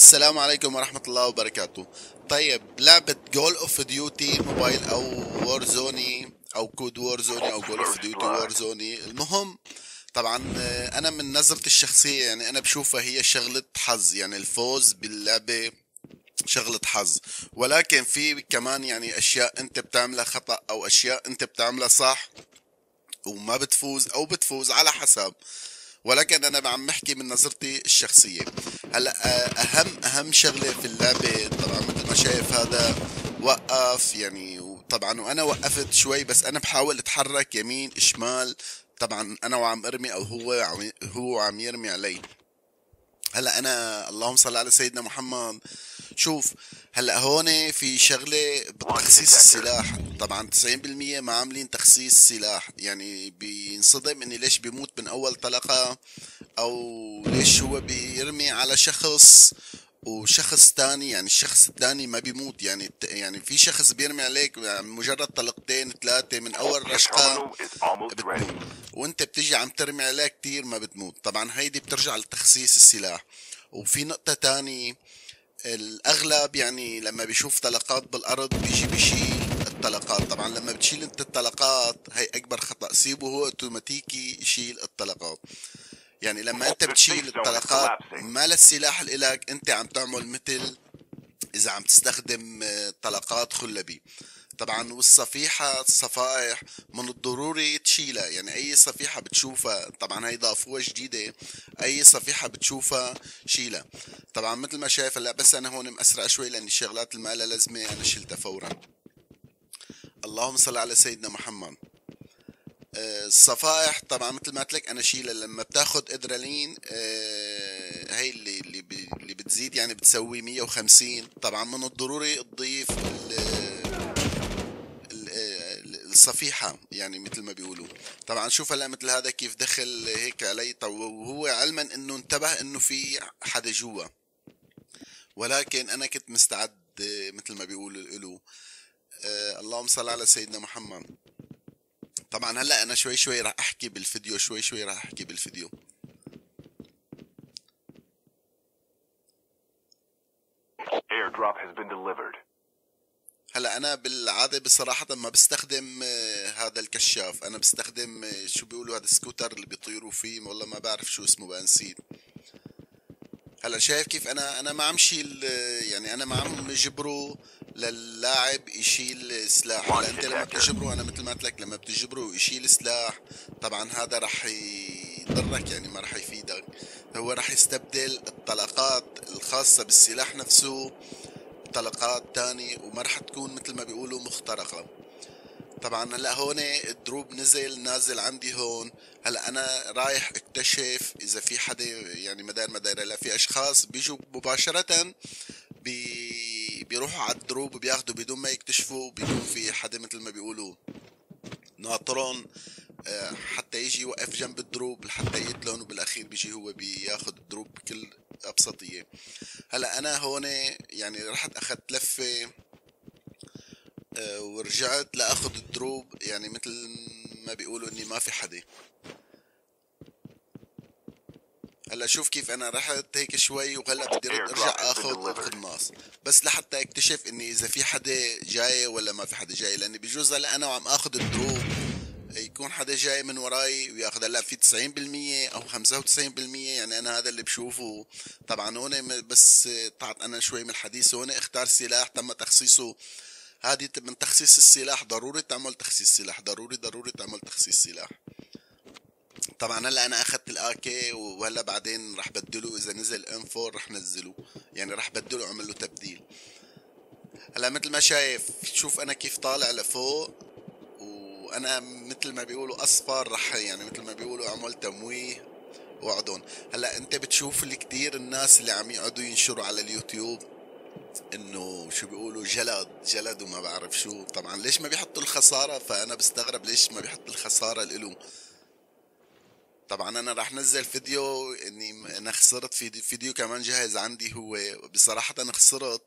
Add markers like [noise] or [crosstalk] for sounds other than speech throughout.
السلام عليكم ورحمة الله وبركاته. طيب لعبة Call of Duty Mobile أو Warzone أو COD Warzone أو Call of Duty Warzone المهم طبعا آه، أنا من نظرتي الشخصية يعني أنا بشوفها هي شغلة حظ يعني الفوز باللعبة شغلة حظ. ولكن في كمان يعني أشياء أنت بتعملها خطأ أو أشياء أنت بتعملها صح وما بتفوز أو بتفوز على حسب ولكن أنا عم بحكي من نظرتي الشخصية. هلأ آه، أهم أهم شغلة في اللعبة طبعا مثل ما شايف هذا وقف يعني وطبعا وأنا وقفت شوي بس أنا بحاول أتحرك يمين شمال. طبعا أنا وعم أرمي أو هو عم هو عم يرمي علي. هلا أنا اللهم صل على سيدنا محمد. شوف هلا هون في شغلة بتخصيص السلاح. طبعا 90% ما عاملين تخصيص سلاح. يعني بينصدم اني ليش بيموت من أول طلقة أو ليش هو بيرمي على شخص وشخص تاني يعني الشخص الثاني ما بيموت. يعني يعني في شخص بيرمي عليك يعني مجرد طلقتين ثلاثة من أول رشقة بتموت. وأنت بتيجي عم ترمي عليه كتير ما بتموت. طبعا هيدي بترجع لتخصيص السلاح. وفي نقطة تانية الأغلب يعني لما بيشوف طلقات بالأرض بيجي بيشيل الطلقات. طبعا لما بتشيل أنت الطلقات هي أكبر خطأ. سيبه هو أوتوماتيكي يشيل الطلقات. يعني لما انت بتشيل الطلقات ما للسلاح إلك انت عم تعمل مثل إذا عم تستخدم آه، طلقات خلبي طبعا والصفيحة الصفائح من الضروري تشيلها. يعني أي صفيحة بتشوفها طبعا هي ضافوها جديدة أي صفيحة بتشوفها شيلها. طبعا مثل ما شايف هلأ بس أنا هون مسرع شوي لأن الشغلات اللي ما لها لازمة أنا شلتها فورا. اللهم صل على سيدنا محمد. الصفائح طبعا مثل ما قلت لك أنا شيلها لما بتاخد إدرالين آه، هي اللي اللي اللي بتزيد يعني بتسوي 150 طبعا من الضروري تضيف الصفيحة يعني مثل ما بيقولوا. طبعا شوف هلا مثل هذا كيف دخل هيك علي. وهو علما إنه انتبه إنه في حدا جوا. ولكن أنا كنت مستعد مثل ما بيقولوا له. آه اللهم صل على سيدنا محمد. طبعا هلأ أنا شوي شوي راح أحكي بالفيديو شوي شوي راح أحكي بالفيديو. Airdrop has been delivered. هلأ أنا بالعادة بصراحة ما بستخدم آه، هذا الكشاف. أنا بستخدم آه، شو بيقولوا هذا السكوتر اللي بيطيروا فيه والله ما بعرف شو اسمه بقى نسيت هلا شايف كيف أنا أنا ما عم شيل يعني أنا ما عم جبره للاعب يشيل سلاح. هلا أنت لما بتجبره أنا مثل ما قلت لك لما بتجبره يشيل سلاح طبعا هذا رح يضرك يعني ما رح يفيدك. هو رح يستبدل الطلقات الخاصة بالسلاح نفسه بطلقات تاني وما رح تكون مثل ما بيقولوا مخترقة. طبعا هلا هون الدروب نزل نازل عندي هون. هلأ أنا رايح أكتشف إذا في حدا يعني مدار مدار لا في أشخاص بيجوا مباشرة بي بيروحوا على ال drop وبياخذوا بدون ما يكتشفوا بدون في حدا مثل ما بيقولوا ناطرون آه، حتى يجي يوقف جنب ال drop لحتى يدلون وبالأخير بيجي هو بياخذ ال drop بكل بساطة هلأ أنا هون يعني رحت أخذت لفة ورجعت لآخذ ال drop يعني مثل ما بيقولوا إني ما في حدا. هلأ شوف كيف أنا رحت هيك شوي وهلأ بدي رد أرجع آخذ قناص بس لحتى اكتشف إني إذا في حدا جاي ولا ما في حدا جاي لأني بجوز هلأ أنا وعم آخذ الدروب يكون حدا جاي من وراي وياخذ. هلأ في 90% أو 95% يعني أنا هذا اللي بشوفه. طبعا هون بس طلعت أنا شوي من الحديث هون إختار سلاح تم تخصيصه هذه من تخصيص السلاح ضروري تعمل تخصيص سلاح ضروري ضروري تعمل تخصيص سلاح. طبعا هلا أنا أخذت الاكي وهلا بعدين راح بدله إذا نزل ام 4 راح نزله. يعني راح بدله اعمل له تبديل. هلا مثل ما شايف شوف أنا كيف طالع لفوق وأنا مثل ما بيقولوا أصفر راح يعني مثل ما بيقولوا أعمل تمويه وعدون هلا أنت بتشوف اللي كتير الناس اللي عم يقعدوا ينشروا على اليوتيوب. إنه شو بيقولوا جلد جلد وما بعرف شو. طبعا ليش ما بيحطوا الخسارة؟ فأنا بستغرب ليش ما بيحط الخسارة له طبعا أنا راح نزل فيديو إني أنا خسرت في فيديو كمان جاهز عندي هو. بصراحة أنا خسرت.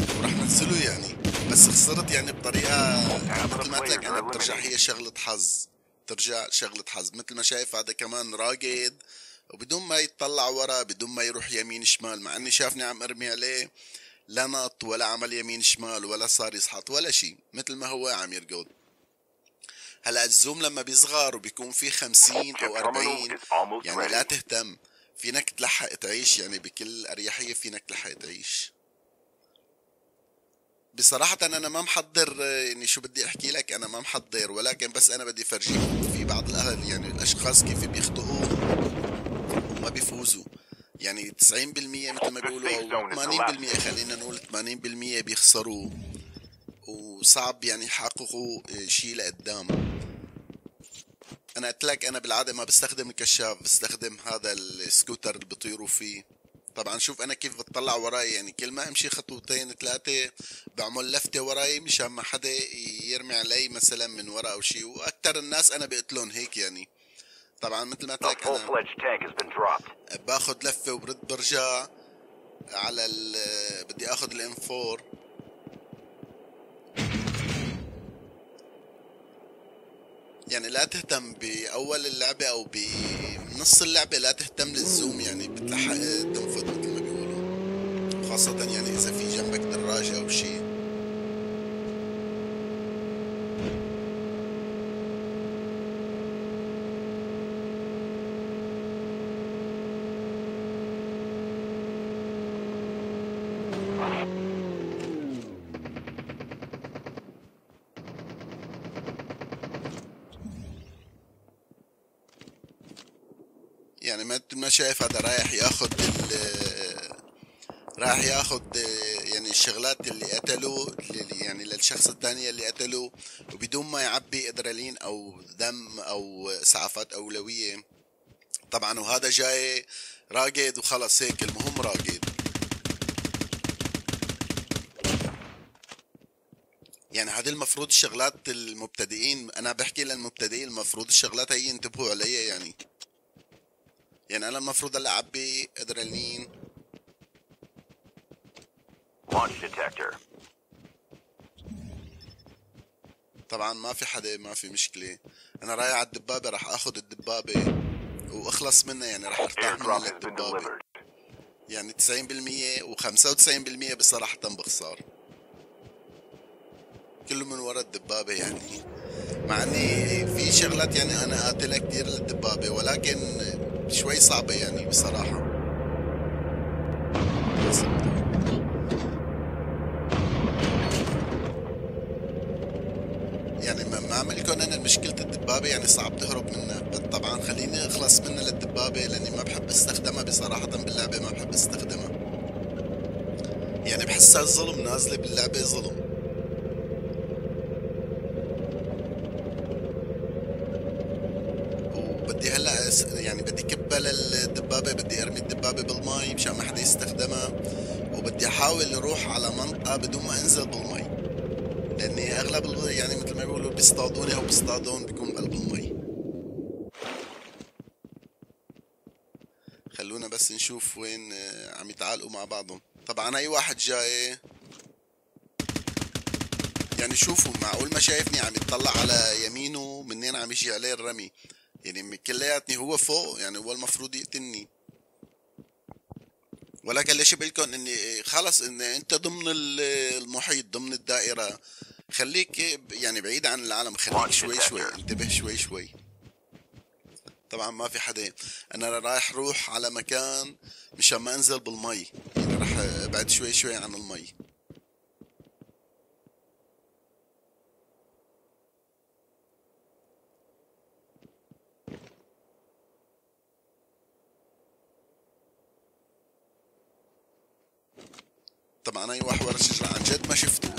وراح نزله يعني. بس خسرت يعني بطريقة مثل ما قلت لك أنا بترجع هي شغلة حظ. ترجع شغلة حظ. مثل ما شايف هذا كمان راقد. وبدون ما يطلع ورا بدون ما يروح يمين شمال مع إني شافني عم أرمي عليه لا نط ولا عمل يمين شمال ولا صار يسحط ولا شيء مثل ما هو عم يرقد. هلأ الزوم لما بيصغر وبيكون في خمسين أو أربعين يعني لا تهتم. فينك تلحق تعيش يعني بكل أريحية فينك تلحق تعيش. بصراحة أنا ما محضر يعني شو بدي أحكي لك أنا ما محضر ولكن بس أنا بدي فرجيك في بعض الأهل يعني الأشخاص كيف بيخطئوا وما بيفوزوا. يعني 90% مثل ما بيقولوا أو 80% خلينا نقول 80% بيخسروا وصعب يعني يحققوا شيء لقدام. أنا قلت لك أنا بالعادة ما بستخدم الكشاف بستخدم هذا السكوتر اللي بيطيروا فيه. طبعا شوف أنا كيف بتطلع وراي يعني كل ما أمشي خطوتين ثلاثة بعمل لفتة وراي مشان ما حدا يرمي علي مثلا من ورا أو شيء. وأكثر الناس أنا بقتلهم هيك يعني. طبعا مثل ما قلت لك أنا باخذ لفة وبرد برجع على بدي آخذ الام 4 يعني لا تهتم بأول اللعبة أو بنص اللعبة لا تهتم للزوم يعني بتلحق تنفذ مثل ما بيقولوا. خاصة يعني إذا في جنبك دراجة أو شيء يعني ما ما شايف هذا رايح ياخذ راح ياخذ يعني الشغلات اللي قتلوا يعني للشخص الثاني اللي قتله وبدون ما يعبي ادرينالين أو دم أو إسعافات أولوية. طبعا وهذا جاي راقد وخلص هيك المهم راقد. يعني هذه المفروض الشغلات المبتدئين أنا بحكي للمبتدئين المفروض الشغلات هي ينتبهوا عليها يعني. يعني أنا المفروض ألعب بأدرينالين. Launch detector. طبعا ما في حدا ما في مشكلة. أنا رايح على الدبابة راح أخذ الدبابة وأخلص منها يعني راح أرتاح من الدبابة يعني 90% و95% بصراحة بخسار كله من ورا الدبابة يعني. مع إني في شغلات يعني أنا قاتلها كثير للدبابة ولكن شوي صعبة يعني بصراحة. يعني ما عمل لكم أنا مشكلة الدبابة يعني صعب تهرب منها. طبعا خليني أخلص منها للدبابة لأني ما بحب أستخدمها بصراحة باللعبة ما بحب أستخدمها. يعني بحسها ظلم نازلة باللعبة ظلم بدي هلا يعني بدي كبها للدبابة بدي ارمي الدبابة بالمي مشان ما حدا يستخدمها وبدي احاول أروح على منطقة بدون ما انزل بالمي لاني أغلب يعني مثل ما بيقولوا بيصطادوني أو بيصطادون بيكون بقلب المي. خلونا بس نشوف وين آه، عم يتعالقوا مع بعضهم. طبعا أي واحد جاي يعني شوفوا معقول ما شايفني عم يطلع على يمينه منين عم يجي عليه الرمي. يعني كلياتني هو فوق يعني هو المفروض يقتلني. ولكن ليش بقولكم إني خلص ان أنت ضمن المحيط ضمن الدائرة. خليك يعني بعيد عن العالم خليك شوي شوي انتبه شوي شوي. طبعا ما في حدا أنا رايح روح على مكان مشان ما أنزل بالمي. يعني راح ابعد شوي شوي عن المي. طبعا أي واحد ورا الشجره عن جد ما شفته.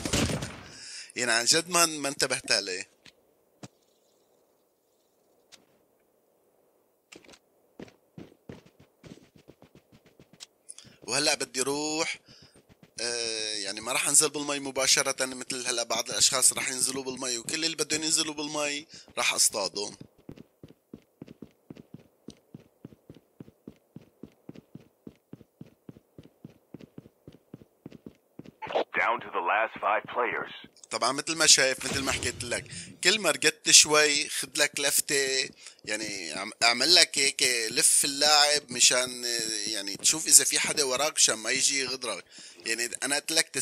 يعني عن جد ما ما انتبهت عليه. وهلأ بدي أروح آه يعني ما راح انزل بالمي مباشرة مثل هلأ بعض الأشخاص راح ينزلوا بالمي وكل اللي بدهم ينزلوا بالمي راح اصطادهم. طبعا مثل ما شايف مثل ما حكيت لك كل ما رقدت شوي خذ لك لفتة يعني اعمل لك هيك لف اللاعب مشان يعني تشوف إذا في حدا وراك مشان ما يجي يغدرك. يعني أنا قلت لك 90%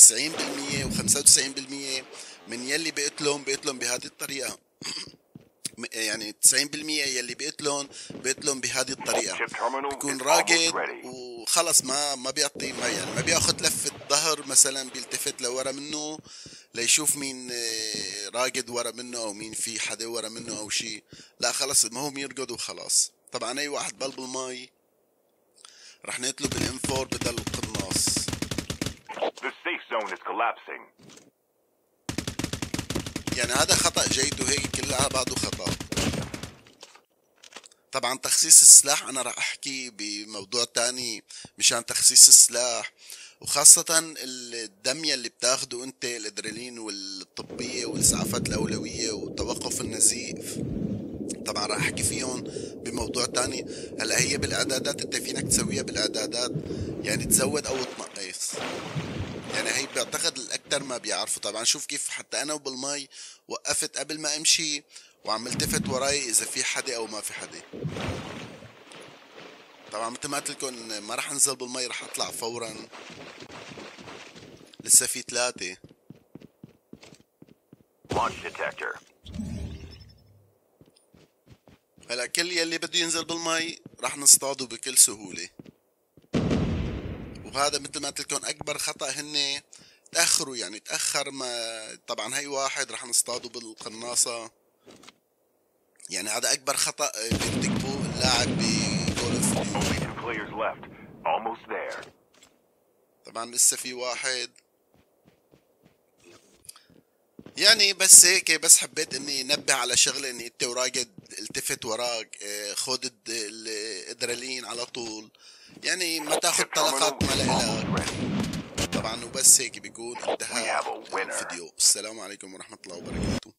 و95% من يلي بقتلهم بقتلهم بهذه الطريقة. [clears throat] يعني 90% يلي بيقتلون بيقتلون بهذه الطريقة. بيكون راقد وخلص ما ما بيعطي ما يعني ما بياخذ لفة ظهر مثلا بيلتفت لورا منه ليشوف مين آه، راقد ورا منه أو مين في حدا ورا منه أو شيء لا خلص المهم يرقد وخلاص. طبعا أي واحد بل بالماي رح نقتله بالام 4 بدل القناص. يعني هذا خطأ جيد وهيك كلها بعده خطأ. طبعا تخصيص السلاح أنا راح أحكي بموضوع تاني مشان تخصيص السلاح وخاصة الدم يلي بتاخده أنت الأدرينالين والطبية والإسعافات الأولوية وتوقف النزيف. طبعا راح أحكي فيهم بموضوع تاني. هلأ هي بالأعدادات أنت فينك تسويها بالأعدادات؟ يعني تزود أو تنقص؟ يعني هي بعتقد الاكثر ما بيعرفوا. طبعا شوف كيف حتى أنا وبالمي وقفت قبل ما أمشي وعم التفت وراي إذا في حدا أو ما في حدا. طبعا مثل ما قلت لكم ما راح أنزل بالمي راح أطلع فورا. لسه في ثلاثة. هلا كل يلي بده ينزل بالمي راح نصطاده بكل سهولة. وهذا مثل ما قلت لكم أكبر خطأ هن تأخروا يعني تأخر ما طبعا هي واحد راح نصطاده بالقناصة. يعني هذا أكبر خطأ بيرتكبوه اللاعب بجول اوف طبعا لسه في واحد. يعني بس هيك بس حبيت إني انبه على شغله إني انت وراقد التفت وراك خد الادرالين على طول. يعني ما تاخذ طلقات ما لها طبعا وبس هيك بيكون انتهى الفيديو. السلام عليكم ورحمة الله وبركاته.